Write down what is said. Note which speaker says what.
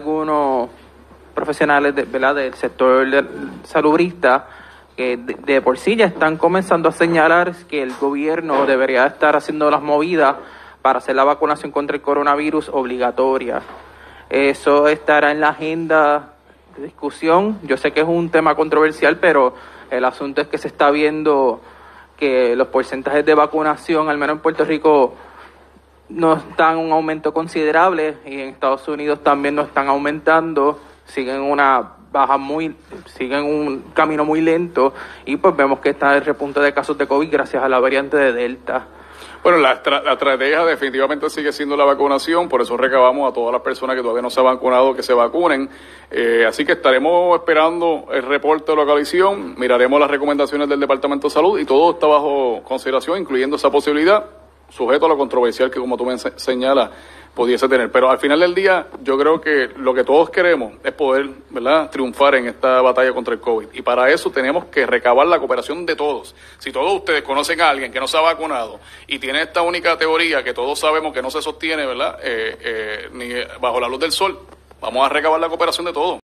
Speaker 1: algunos profesionales de, ¿verdad? del sector del salubrista que de, de, por sí ya están comenzando a señalar que el gobierno debería estar haciendo las movidas para hacer la vacunación contra el coronavirus obligatoria. Eso estará en la agenda de discusión. Yo sé que es un tema controversial, pero el asunto es que se está viendo que los porcentajes de vacunación, al menos en Puerto Rico, no están un aumento considerable y en Estados Unidos también no están aumentando, siguen una baja muy, siguen un camino muy lento y pues vemos que está el repunte de casos de COVID gracias a la variante de Delta.
Speaker 2: Bueno, la, la, estrategia definitivamente sigue siendo la vacunación, por eso recabamos a todas las personas que todavía no se han vacunado que se vacunen. Eh, así que estaremos esperando el reporte de la coalición, miraremos las recomendaciones del Departamento de Salud y todo está bajo consideración, incluyendo esa posibilidad sujeto a lo controversial que, como tú me señalas, pudiese tener. Pero al final del día, yo creo que lo que todos queremos es poder, ¿verdad?, triunfar en esta batalla contra el COVID. Y para eso tenemos que recabar la cooperación de todos. Si todos ustedes conocen a alguien que no se ha vacunado y tiene esta única teoría que todos sabemos que no se sostiene, ¿verdad?, eh, eh, ni bajo la luz del sol, vamos a recabar la cooperación de todos.